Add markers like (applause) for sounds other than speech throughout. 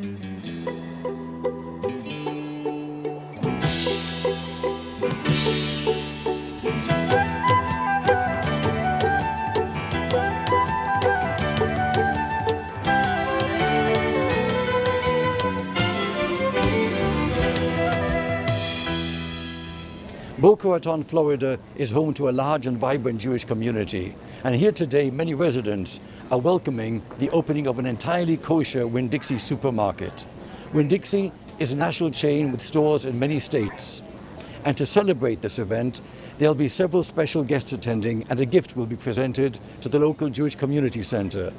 Boca Raton, Florida is home to a large and vibrant Jewish community. And here today, many residents are welcoming the opening of an entirely kosher Winn-Dixie supermarket. Winn-Dixie is a national chain with stores in many states. And to celebrate this event, there'll be several special guests attending and a gift will be presented to the local Jewish Community Center.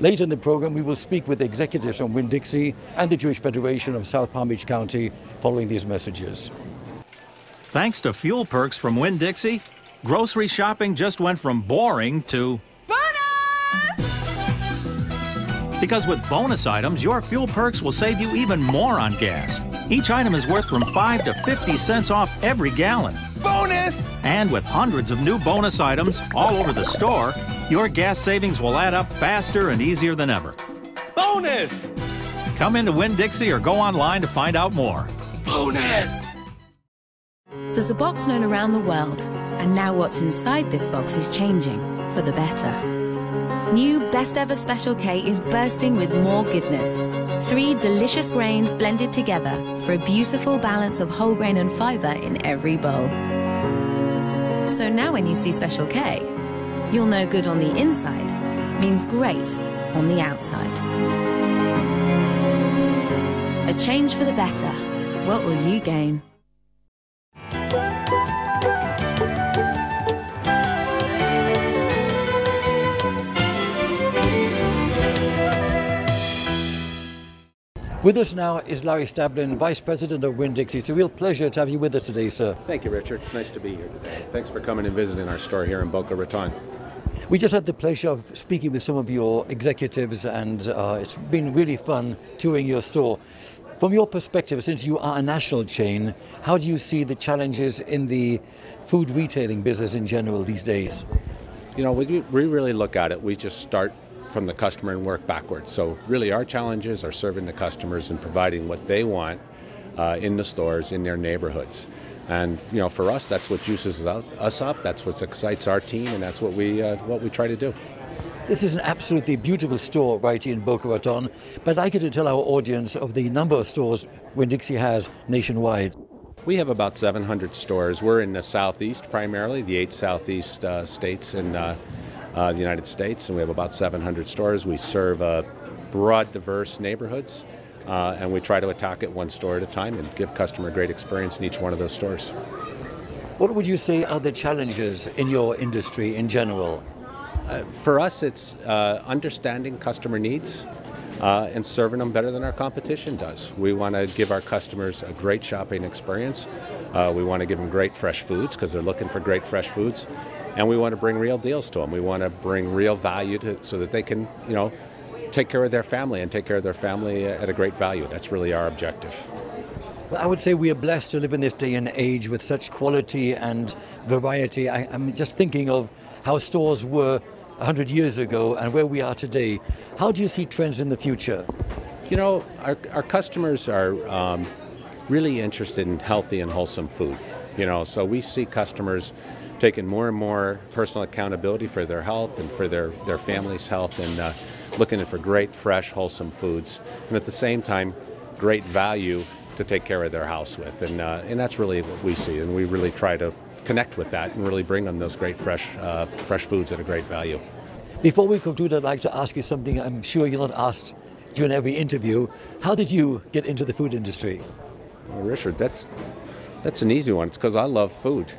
Later in the program, we will speak with executives from Winn-Dixie and the Jewish Federation of South Palm Beach County following these messages. Thanks to fuel perks from Winn Dixie, grocery shopping just went from boring to bonus! Because with bonus items, your fuel perks will save you even more on gas. Each item is worth from 5 to 50 cents off every gallon. Bonus! And with hundreds of new bonus items all over the store, your gas savings will add up faster and easier than ever. Bonus! Come into Winn Dixie or go online to find out more. Bonus! There's a box known around the world, and now what's inside this box is changing for the better. New Best Ever Special K is bursting with more goodness. Three delicious grains blended together for a beautiful balance of whole grain and fiber in every bowl. So now when you see Special K, you'll know good on the inside means great on the outside. A change for the better. What will you gain? With us now is Larry Stablein, Vice President of Winn-Dixie. It's a real pleasure to have you with us today, sir. Thank you, Richard. Nice to be here today. Thanks for coming and visiting our store here in Boca Raton. We just had the pleasure of speaking with some of your executives, and uh, it's been really fun touring your store. From your perspective, since you are a national chain, how do you see the challenges in the food retailing business in general these days? You know, we, we really look at it, we just start from the customer and work backwards. So really our challenges are serving the customers and providing what they want uh, in the stores, in their neighborhoods. And you know, for us, that's what juices us up. That's what excites our team, and that's what we uh, what we try to do. This is an absolutely beautiful store right in Boca Raton, but I'd like you to tell our audience of the number of stores Winn-Dixie has nationwide. We have about 700 stores. We're in the southeast primarily, the eight southeast uh, states in uh, the United States, and we have about 700 stores. We serve uh, broad, diverse neighborhoods, uh, and we try to attack it one store at a time and give customer a great experience in each one of those stores. What would you say are the challenges in your industry in general? Uh, for us, it's uh, understanding customer needs. Uh, and serving them better than our competition does. We want to give our customers a great shopping experience. Uh, we want to give them great fresh foods because they're looking for great fresh foods and we want to bring real deals to them. We want to bring real value to so that they can, you know, take care of their family and take care of their family at a great value. That's really our objective. Well, I would say we are blessed to live in this day and age with such quality and variety. I, am just thinking of how stores were 100 years ago and where we are today. How do you see trends in the future? You know, our, our customers are um, really interested in healthy and wholesome food. You know, so we see customers taking more and more personal accountability for their health and for their, their family's health and uh, looking for great, fresh, wholesome foods. And at the same time, great value to take care of their house with. And, uh, and that's really what we see. And we really try to connect with that and really bring them those great, fresh, uh, fresh foods at a great value. Before we conclude, I'd like to ask you something I'm sure you're not asked during every interview. How did you get into the food industry? Well, Richard, that's, that's an easy one. It's because I love food.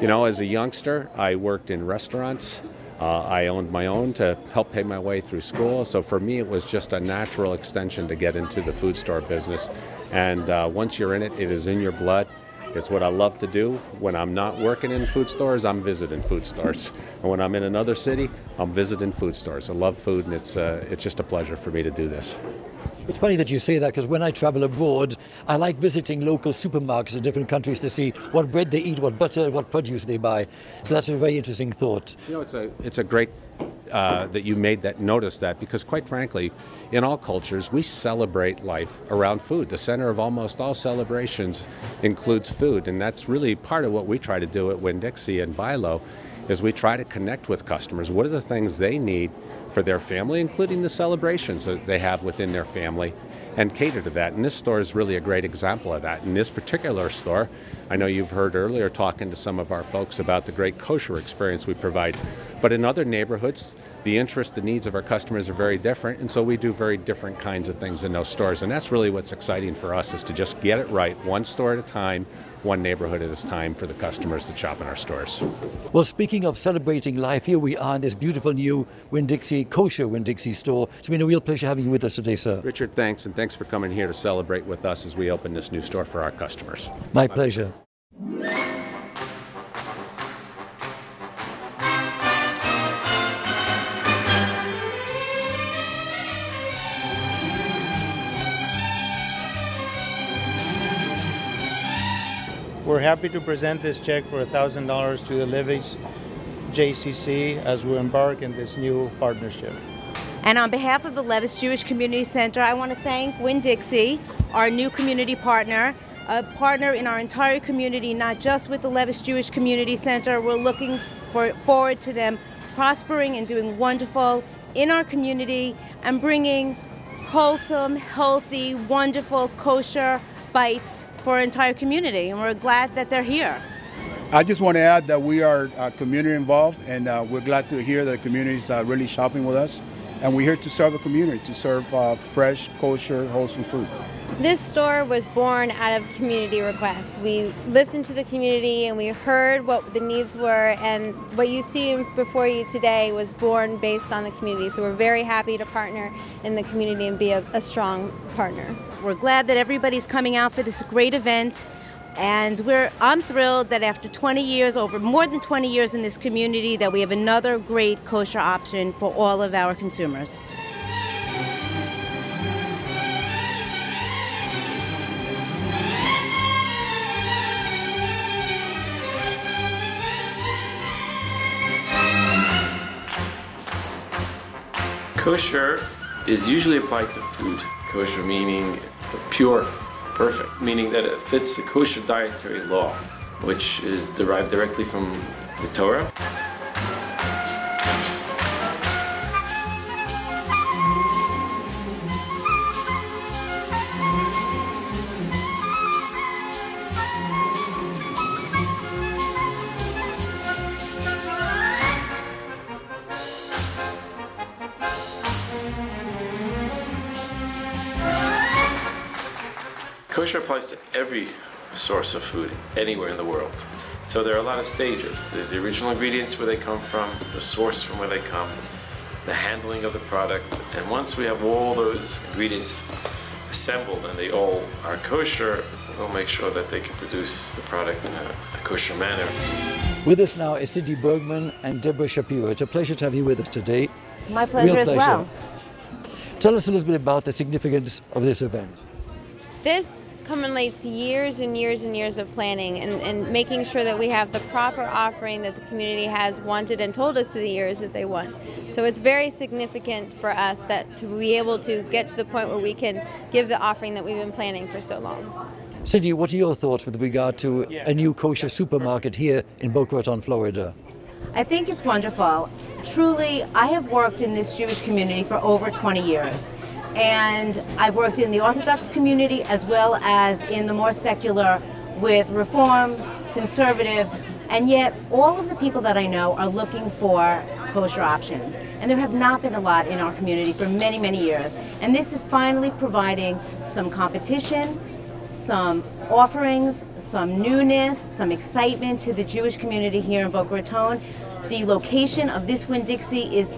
You know, as a youngster, I worked in restaurants. Uh, I owned my own to help pay my way through school. So for me, it was just a natural extension to get into the food store business. And uh, once you're in it, it is in your blood. It's what I love to do. When I'm not working in food stores, I'm visiting food stores. And when I'm in another city, I'm visiting food stores. I love food, and it's, uh, it's just a pleasure for me to do this. It's funny that you say that because when I travel abroad, I like visiting local supermarkets in different countries to see what bread they eat, what butter, what produce they buy. So that's a very interesting thought. You know, it's a it's a great uh, that you made that notice that because, quite frankly, in all cultures, we celebrate life around food. The center of almost all celebrations includes food, and that's really part of what we try to do at Winn Dixie and BI-LO is we try to connect with customers. What are the things they need for their family, including the celebrations that they have within their family, and cater to that. And this store is really a great example of that. In this particular store, I know you've heard earlier talking to some of our folks about the great kosher experience we provide. But in other neighborhoods, the interests, the needs of our customers are very different, and so we do very different kinds of things in those stores. And that's really what's exciting for us is to just get it right, one store at a time, one neighborhood at a time for the customers that shop in our stores. Well, speaking of celebrating life, here we are in this beautiful new Winn Dixie kosher Winn Dixie store. It's been a real pleasure having you with us today, sir. Richard, thanks, and thanks for coming here to celebrate with us as we open this new store for our customers. My pleasure. We're happy to present this check for $1,000 to the Levis JCC as we embark in this new partnership. And on behalf of the Levis Jewish Community Center, I want to thank Winn Dixie, our new community partner, a partner in our entire community, not just with the Levis Jewish Community Center. We're looking for, forward to them prospering and doing wonderful in our community and bringing wholesome, healthy, wonderful, kosher bites for our entire community. And we're glad that they're here. I just want to add that we are uh, community involved, and uh, we're glad to hear that the community is uh, really shopping with us. And we're here to serve a community, to serve uh, fresh, kosher, wholesome food. This store was born out of community requests. We listened to the community and we heard what the needs were, and what you see before you today was born based on the community. So we're very happy to partner in the community and be a, a strong partner. We're glad that everybody's coming out for this great event. And we're, I'm thrilled that after 20 years, over more than 20 years in this community, that we have another great kosher option for all of our consumers. Kosher is usually applied to food. Kosher meaning pure, perfect, meaning that it fits the kosher dietary law, which is derived directly from the Torah. Kosher applies to every source of food anywhere in the world. So there are a lot of stages. There's the original ingredients where they come from, the source from where they come, the handling of the product, and once we have all those ingredients assembled and they all are kosher, we'll make sure that they can produce the product in a, a kosher manner. With us now is Cindy Bergman and Deborah Shapiro. It's a pleasure to have you with us today. My pleasure, Real as well. Tell us a little bit about the significance of this event. This culminates years and years and years of planning and, and making sure that we have the proper offering that the community has wanted and told us through the years that they want. So it's very significant for us that to be able to get to the point where we can give the offering that we've been planning for so long. Cindy, what are your thoughts with regard to a new kosher supermarket here in Boca Raton, Florida? I think it's wonderful. Truly, I have worked in this Jewish community for over 20 years. And I've worked in the Orthodox community as well as in the more secular with Reform, Conservative, and yet all of the people that I know are looking for kosher options. And there have not been a lot in our community for many, many years. And this is finally providing some competition, some offerings, some newness, some excitement to the Jewish community here in Boca Raton. The location of this Winn-Dixie is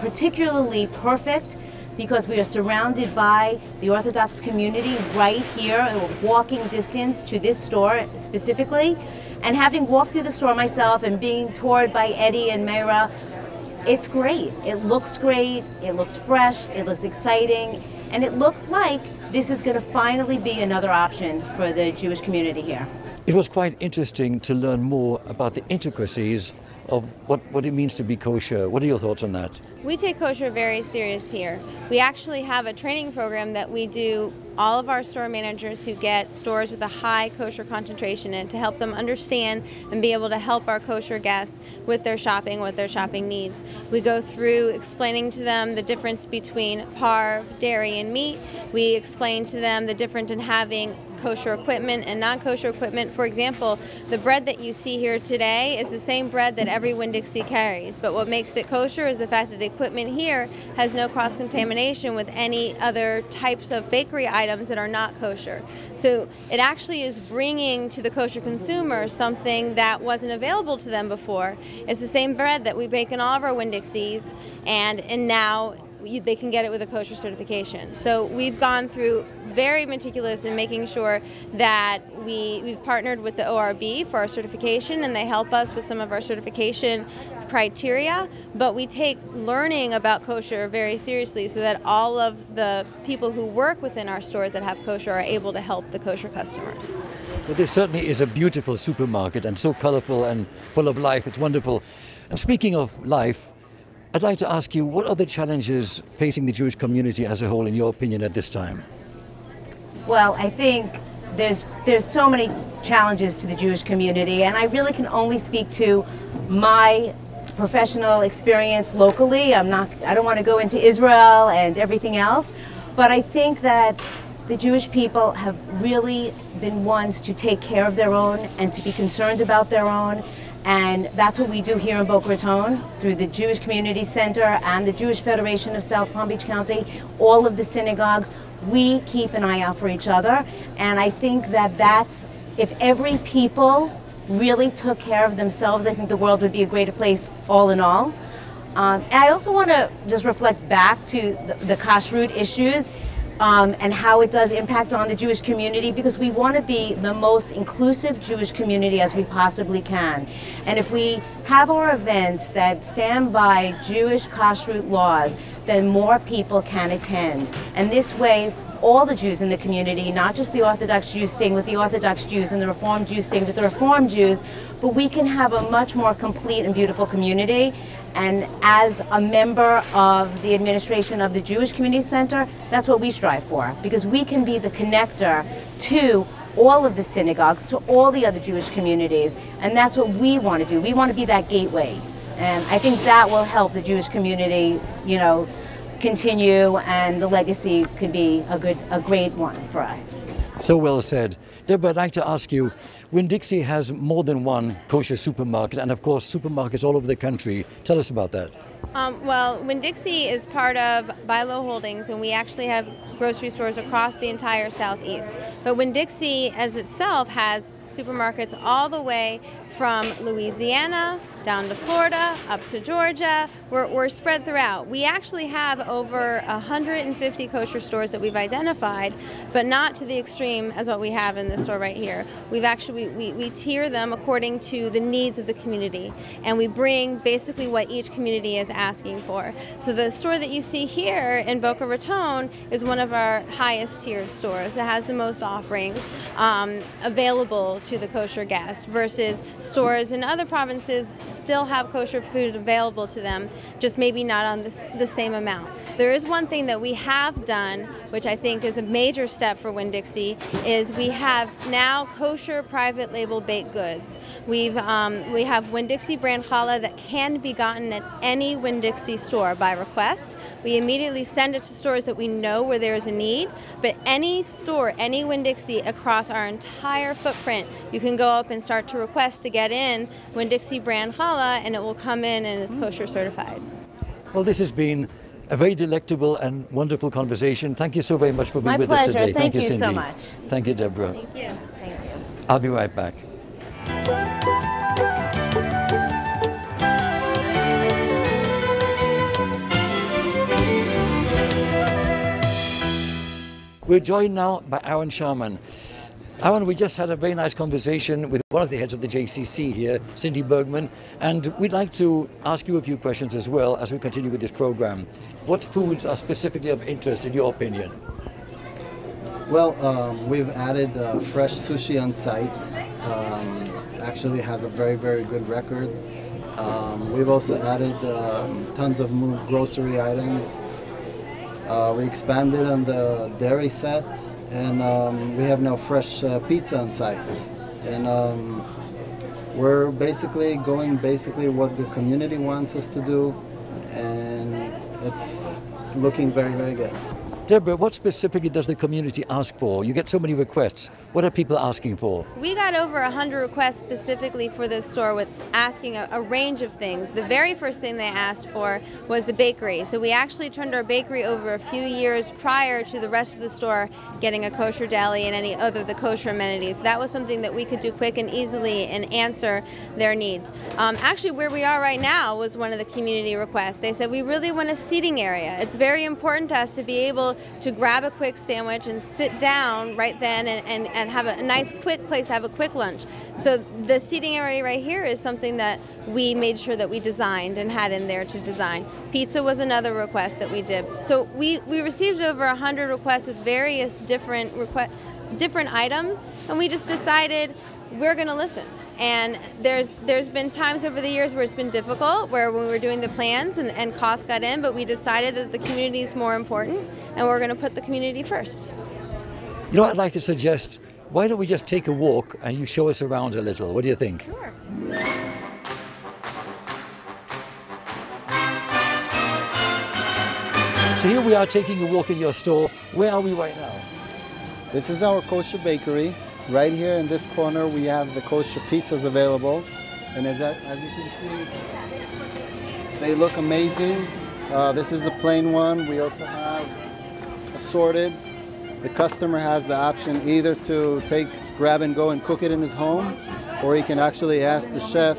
particularly perfect because we are surrounded by the Orthodox community right here, a walking distance to this store specifically. And having walked through the store myself and being toured by Eddie and Meira, it's great. It looks great, it looks fresh, it looks exciting, and it looks like this is going to finally be another option for the Jewish community here. It was quite interesting to learn more about the intricacies of what, what it means to be kosher. What are your thoughts on that? We take kosher very serious here. We actually have a training program that we do all of our store managers who get stores with a high kosher concentration in to help them understand and be able to help our kosher guests with their shopping, with their shopping needs. We go through explaining to them the difference between parve, dairy, and meat. We explain to them the difference in having kosher equipment and non-kosher equipment. For example, the bread that you see here today is the same bread that every Winn-Dixie carries, but what makes it kosher is the fact that the equipment here has no cross-contamination with any other types of bakery items that are not kosher. So it actually is bringing to the kosher consumer something that wasn't available to them before. It's the same bread that we bake in all of our Winn-Dixies, and, and now they can get it with a kosher certification. So we've gone through very meticulous in making sure that we, we've partnered with the ORB for our certification and they help us with some of our certification criteria, but we take learning about kosher very seriously so that all of the people who work within our stores that have kosher are able to help the kosher customers. Well, there certainly is a beautiful supermarket and so colorful and full of life. It's wonderful. And speaking of life, I'd like to ask you what are the challenges facing the Jewish community as a whole, in your opinion, at this time? Well, I think there's there's so many challenges to the Jewish community, and I really can only speak to my professional experience locally. I'm not I don't want to go into Israel and everything else, but I think that the Jewish people have really been ones to take care of their own and to be concerned about their own and that's what we do here in Boca Raton through the Jewish Community Center and the Jewish Federation of South Palm Beach County, all of the synagogues. We keep an eye out for each other. And I think that that's, if every people really took care of themselves, I think the world would be a greater place all in all. Um, and I also want to just reflect back to the, the kashrut issues um, and how it does impact on the Jewish community because we want to be the most inclusive Jewish community as we possibly can. And if we have our events that stand by Jewish kashrut laws, then more people can attend. And this way, all the Jews in the community, not just the Orthodox Jews staying with the Orthodox Jews and the Reformed Jews staying with the Reformed Jews, but we can have a much more complete and beautiful community. And as a member of the administration of the Jewish Community Center, that's what we strive for, because we can be the connector to all of the synagogues, to all the other Jewish communities, and that's what we want to do. We want to be that gateway. And I think that will help the Jewish community, you know, continue and the legacy could be a good a great one for us. So well said. Deborah, I'd like to ask you, Winn-Dixie has more than one kosher supermarket and of course supermarkets all over the country. Tell us about that. Um, well, Winn-Dixie is part of BI-LO Holdings, and we actually have grocery stores across the entire southeast. But Winn-Dixie, as itself, has supermarkets all the way from Louisiana down to Florida, up to Georgia. We're, we're spread throughout. We actually have over 150 kosher stores that we've identified, but not to the extreme as what we have in this store right here. We've actually, we, we tier them according to the needs of the community, and we bring basically what each community is asking for. So the store that you see here in Boca Raton is one of our highest tiered stores. It has the most offerings um, available to the kosher guest versus stores in other provinces still have kosher food available to them, just maybe not on the, the same amount. There is one thing that we have done, which I think is a major step for Winn-Dixie, is we have now kosher private label baked goods. We've um, we have Winn-Dixie brand challah that can be gotten at any Winn-Dixie store by request. We immediately send it to stores that we know where there is a need, but any store, any Winn-Dixie across our entire footprint, you can go up and start to request to get in Winn-Dixie brand challah, and it will come in and it's kosher certified. Well, this has been a very delectable and wonderful conversation. Thank you so very much for being My with pleasure. us today. Thank you Cindy. so much. Thank you, Deborah. Thank you. Thank you. I'll be right back. We're joined now by Ahron Scharman. Ahron, we just had a very nice conversation with one of the heads of the JCC here, Cindy Bergman, and we'd like to ask you a few questions as well as we continue with this program. What foods are specifically of interest in your opinion? Well, um, we've added uh, fresh sushi on site. um, actually has a very, very good record. Um, we've also added um, tons of grocery items. Uh, we expanded on the dairy set, and um, we have now fresh uh, pizza on site. And um, we're basically going basically what the community wants us to do, and it's looking very, very good. Deborah, what specifically does the community ask for? You get so many requests. What are people asking for? We got over 100 requests specifically for this store with asking a, a, range of things. The very first thing they asked for was the bakery. So we actually turned our bakery over a few years prior to the rest of the store getting a kosher deli and any other the kosher amenities. So that was something that we could do quick and easily and answer their needs. Um, actually, where we are right now was one of the community requests. They said we really want a seating area. It's very important to us to be able to grab a quick sandwich and sit down right then and, and, and have a nice quick place have a quick lunch. So the seating area right here is something that we made sure that we designed and had in there to design. Pizza was another request that we did. So we, we received over 100 requests with various different request, different items and we just decided we're going to listen. And there's there's been times over the years where it's been difficult, where when we were doing the plans and, and costs got in, but we decided that the community is more important, and we're going to put the community first. You know, I'd like to suggest, why don't we just take a walk and you show us around a little? What do you think? Sure. So here we are taking a walk in your store. Where are we right now? This is our kosher bakery. Right here in this corner, we have the kosher pizzas available. And as, that, as you can see, they look amazing. Uh, this is a plain one. We also have assorted. The customer has the option either to take, grab and go and cook it in his home, or he can actually ask the chef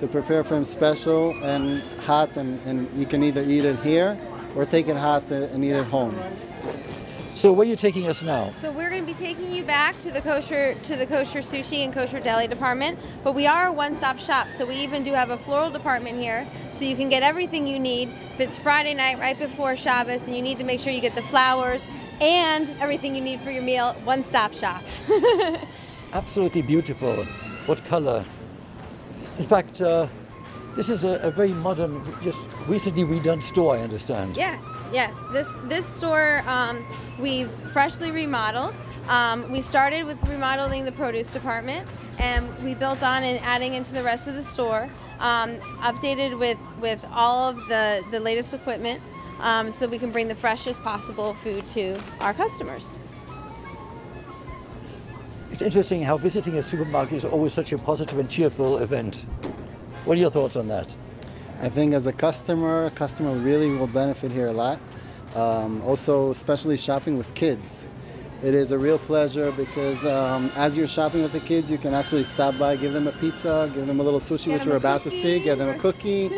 to prepare for him special and hot, and, and he can either eat it here or take it hot and eat it home. So where are you taking us now? So we're going to be taking you back to the kosher to the kosher sushi and kosher deli department, but we are a one-stop shop. So we even do have a floral department here, so you can get everything you need. If it's Friday night right before Shabbos and you need to make sure you get the flowers and everything you need for your meal, one-stop shop. (laughs) Absolutely beautiful. What color? In fact, uh, this is a, a, very modern, just recently redone store, I understand. Yes, yes. This this store um, we've freshly remodeled. Um, we started with remodeling the produce department, and we built on and adding into the rest of the store. Um, updated with with all of the the latest equipment, um, so we can bring the freshest possible food to our customers. It's interesting how visiting a supermarket is always such a positive and cheerful event. What are your thoughts on that? I think as a customer, a customer really will benefit here a lot. Um, also, especially shopping with kids. It is a real pleasure because um, as you're shopping with the kids, you can actually stop by, give them a pizza, give them a little sushi, get which we're about cookie. to see, give them a (laughs) cookie.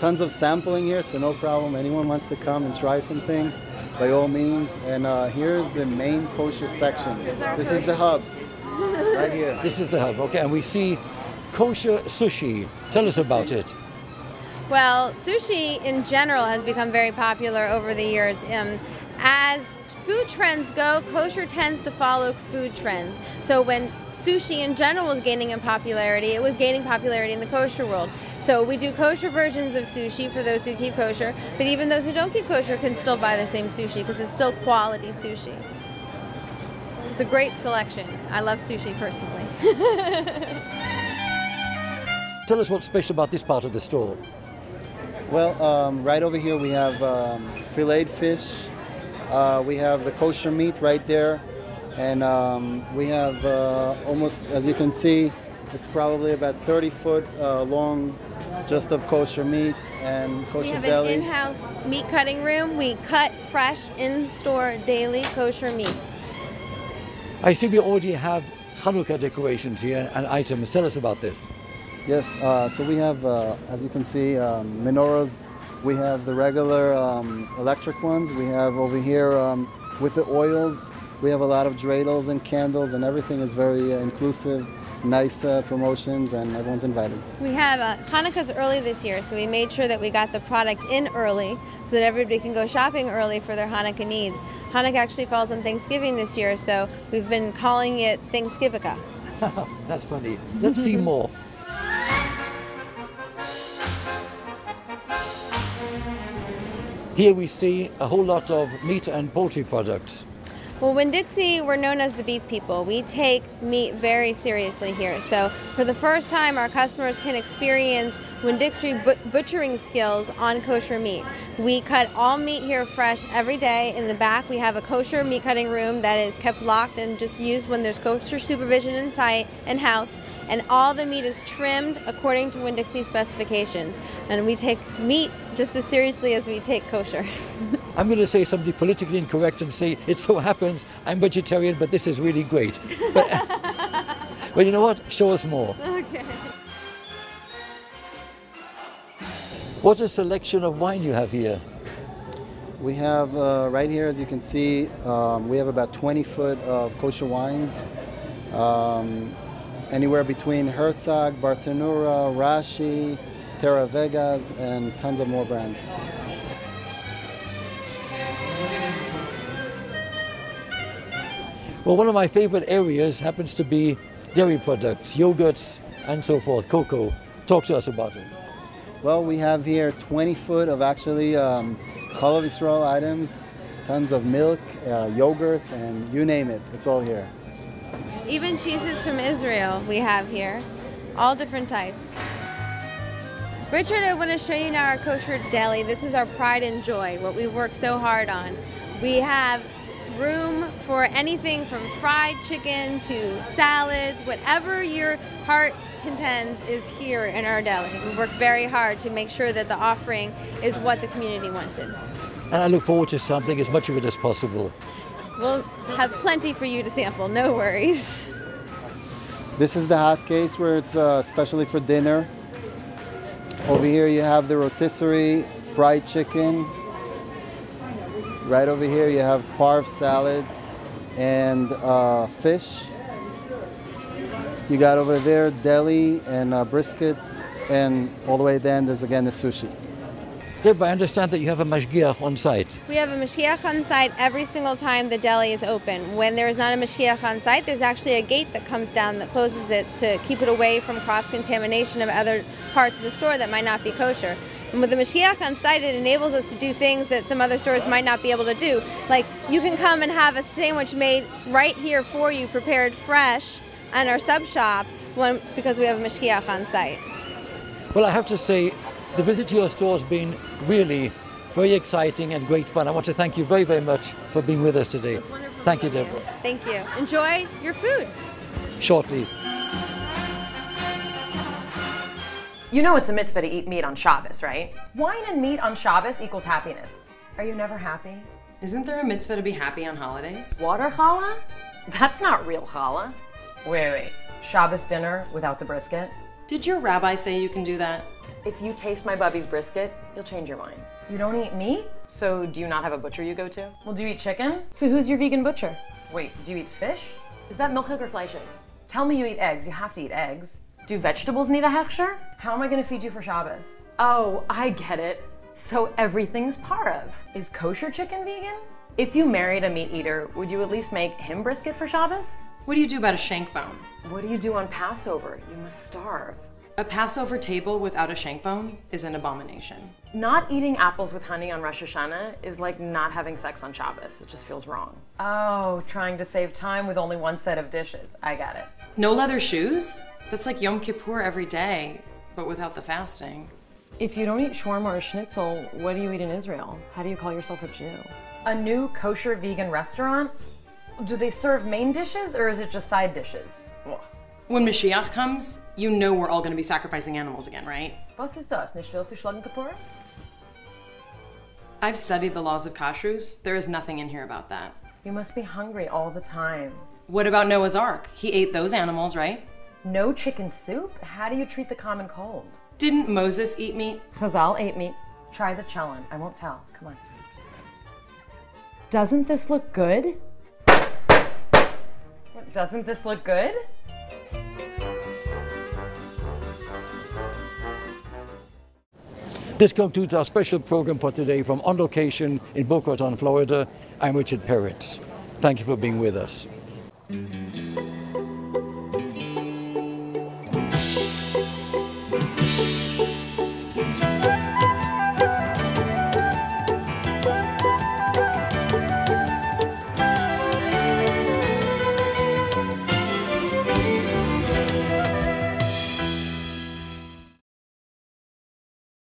Tons of sampling here, so no problem. Anyone wants to come and try something, by all means. And uh, here's the main kosher section. This is the hub, (laughs) right here. This is the hub, okay. And we see kosher sushi. Tell us about it. Well, sushi in general has become very popular over the years. Um, as food trends go, kosher tends to follow food trends. So when sushi in general was gaining in popularity, it was gaining popularity in the kosher world. So we do kosher versions of sushi for those who keep kosher, but even those who don't keep kosher can still buy the same sushi because it's still quality sushi. It's a great selection. I love sushi personally. (laughs) Tell us what's special about this part of the store. Well, um, right over here we have um, filleted fish. Uh, we have the kosher meat right there. And um, we have uh, almost, as you can see, it's probably about 30 foot uh, long just of kosher meat and kosher deli. we have deli. an in-house meat cutting room. We cut fresh in-store daily kosher meat. I see we already have Hanukkah decorations here and items. Tell us about this. Yes, uh, so we have, uh, as you can see, um, menorahs. We have the regular um, electric ones. We have over here um, with the oils. We have a lot of dreidels and candles, and everything is very uh, inclusive, nice uh, promotions, and everyone's invited. We have uh, Hanukkah's early this year, so we made sure that we got the product in early so that everybody can go shopping early for their Hanukkah needs. Hanukkah actually falls on Thanksgiving this year, so we've been calling it Thanksgivukkah. (laughs) That's funny. Let's see more. (laughs) Here we see a whole lot of meat and poultry products. Well, Winn-Dixie, we're known as the beef people. We take meat very seriously here. So, for the first time, our customers can experience Winn-Dixie but- butchering skills on kosher meat. We cut all meat here fresh every day. In the back, we have a kosher meat cutting room that is kept locked and just used when there's kosher supervision in sight and house. And all the meat is trimmed according to Winn-Dixie specifications. And we take meat just as seriously as we take kosher. (laughs) I'm going to say something politically incorrect and say it so happens I'm vegetarian, but this is really great. But, (laughs) but you know what? Show us more. okay. What a selection of wine you have here. We have uh, right here, as you can see, um, we have about 20 foot of kosher wines. Um, anywhere between Herzog, Bartenura, Rashi, Terra Vegas, and tons of more brands. Well, one of my favorite areas happens to be dairy products, yogurts, and so forth, cocoa. Talk to us about it. Well, we have here 20 foot of actually um, Chalav Yisrael items, tons of milk, uh, yogurts, and you name it, it's all here. Even cheeses from Israel we have here, all different types. Richard, I want to show you now our kosher deli. This is our pride and joy, what we work so hard on. We have room for anything from fried chicken to salads, whatever your heart contends is here in our deli. We work very hard to make sure that the offering is what the community wanted. And I look forward to sampling as much of it as possible. We'll have plenty for you to sample, no worries. This is the hot case where it's uh, especially for dinner. Over here you have the rotisserie fried chicken. Right over here you have parv salads and uh, fish. You got over there deli and uh, brisket, and all the way then there's again the sushi. Deborah, I understand that you have a mashgiach on site. We have a mashgiach on site every single time the deli is open. When there is not a mashgiach on site, there's actually a gate that comes down that closes it to keep it away from cross-contamination of other parts of the store that might not be kosher. And with the mashgiach on site, it enables us to do things that some other stores might not be able to do. Like you can come and have a sandwich made right here for you, prepared fresh, in our sub shop, when, because we have a mashgiach on site. Well, I have to say, the visit to your store has been really very exciting and great fun. I want to thank you very, very much for being with us today. Thank you, Deborah. Thank you. Enjoy your food. Shortly. You know it's a mitzvah to eat meat on Shabbos, right? Wine and meat on Shabbos equals happiness. Are you never happy? Isn't there a mitzvah to be happy on holidays? Water challah? That's not real challah. Wait, wait. Shabbos dinner without the brisket? Did your rabbi say you can do that? If you taste my bubby's brisket, you'll change your mind. You don't eat meat? So do you not have a butcher you go to? Well, do you eat chicken? So who's your vegan butcher? Wait, do you eat fish? Is that milchig or fleischig? Tell me you eat eggs. You have to eat eggs. Do vegetables need a hechsher? How am I gonna feed you for Shabbos? Oh, I get it. So everything's parv. Is kosher chicken vegan? If you married a meat eater, would you at least make him brisket for Shabbos? What do you do about a shank bone? What do you do on Passover? You must starve. A Passover table without a shank bone is an abomination. Not eating apples with honey on Rosh Hashanah is like not having sex on Shabbos. It just feels wrong. Oh, trying to save time with only one set of dishes. I got it. No leather shoes? That's like Yom Kippur every day, but without the fasting. If you don't eat shawarma or schnitzel, what do you eat in Israel? How do you call yourself a Jew? A new kosher vegan restaurant? Do they serve main dishes or is it just side dishes? Ugh. When Mashiach comes, you know we're all going to be sacrificing animals again, right? Was ist das? Nicht willst du schlagen? I've studied the laws of kashrus. There is nothing in here about that. You must be hungry all the time. What about Noah's Ark? He ate those animals, right? No chicken soup? How do you treat the common cold? Didn't Moses eat meat? Chazal ate meat. Try the cholent. I won't tell. Come on. Doesn't this look good? What, doesn't this look good? This concludes our special program for today from on location in Boca Raton, Florida. I'm Richard Peritz. Thank you for being with us.